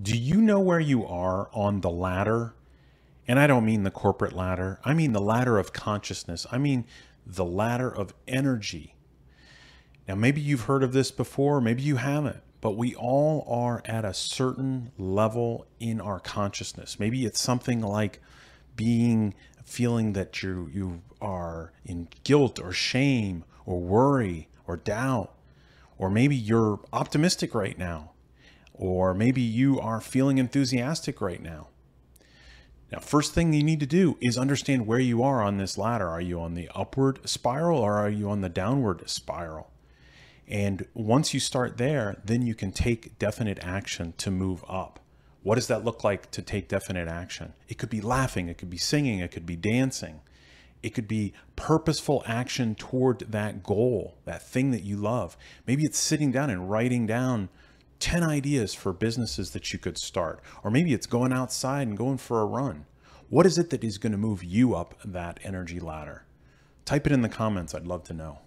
Do you know where you are on the ladder? And I don't mean the corporate ladder, I mean the ladder of consciousness, I mean the ladder of energy. Now, maybe you've heard of this before, maybe you haven't, but we all are at a certain level in our consciousness. Maybe it's something like being feeling that you you are in guilt or shame or worry or doubt or maybe you're optimistic right now or maybe you are feeling enthusiastic right now now first thing you need to do is understand where you are on this ladder are you on the upward spiral or are you on the downward spiral and once you start there then you can take definite action to move up what does that look like to take definite action? It could be laughing, it could be singing, it could be dancing. It could be purposeful action toward that goal, that thing that you love. Maybe it's sitting down and writing down 10 ideas for businesses that you could start. Or maybe it's going outside and going for a run. What is it that is going to move you up that energy ladder? Type it in the comments. I'd love to know.